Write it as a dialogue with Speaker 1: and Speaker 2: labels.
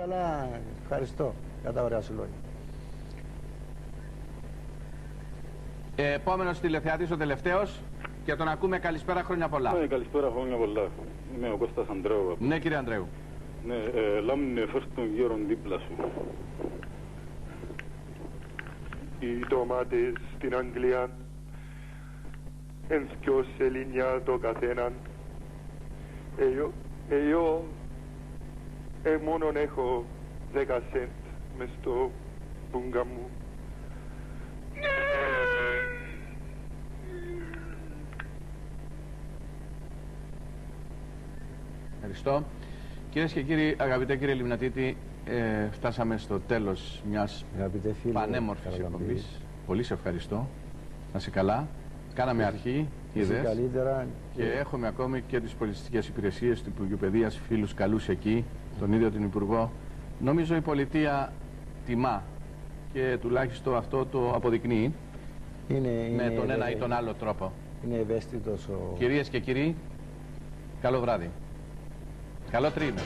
Speaker 1: καλά. Ευχαριστώ για τα ωραία σου λόγια.
Speaker 2: Ε, επόμενος τηλεθεατής ο τελευταίος και τον ακούμε καλησπέρα χρόνια πολλά.
Speaker 3: Ναι, καλησπέρα, χρόνια πολλά. Είμαι ο Κώστας Ανδρέου.
Speaker 2: Ναι κύριε Ανδρέου.
Speaker 3: Ναι, ε, λάμνε φέρ τον γέρον δίπλα σου.
Speaker 4: Οι ντομάτες στην Αγγλία εν δυο σελίνια το καθέναν. Εγώ, εγώ ε, μόνον έχω δέκα σέντ μες στο μπούγκα μου.
Speaker 2: Ευχαριστώ. Κυρίες και κύριοι, αγαπητέ κύριε Λιμνατίτη, ε, φτάσαμε στο τέλος μιας
Speaker 1: Αγαπητέ φίλε,
Speaker 2: πανέμορφης
Speaker 1: Καραλαμπή,
Speaker 2: εκπομπής. Πολύ σε ευχαριστώ. Να είσαι καλά. Κάναμε αρχή,
Speaker 1: εσύ
Speaker 2: είδες.
Speaker 1: καλύτερα
Speaker 2: Και έχουμε ακόμη και τις πολιτιστικές υπηρεσίες του Υπουργείου Παιδείας, φίλους καλούς εκεί, τον ίδιο τον Υπουργό. Νομίζω η πολιτεία τιμά και τουλάχιστον αυτό το αποδεικνύει
Speaker 1: είναι,
Speaker 2: με
Speaker 1: είναι,
Speaker 2: τον ένα ή
Speaker 1: ευαί-
Speaker 2: τον άλλο τρόπο.
Speaker 1: είναι ευαίσθητος ο...
Speaker 2: Κυρίες και κύριοι, καλό βράδυ. Καλό τρίμηνο.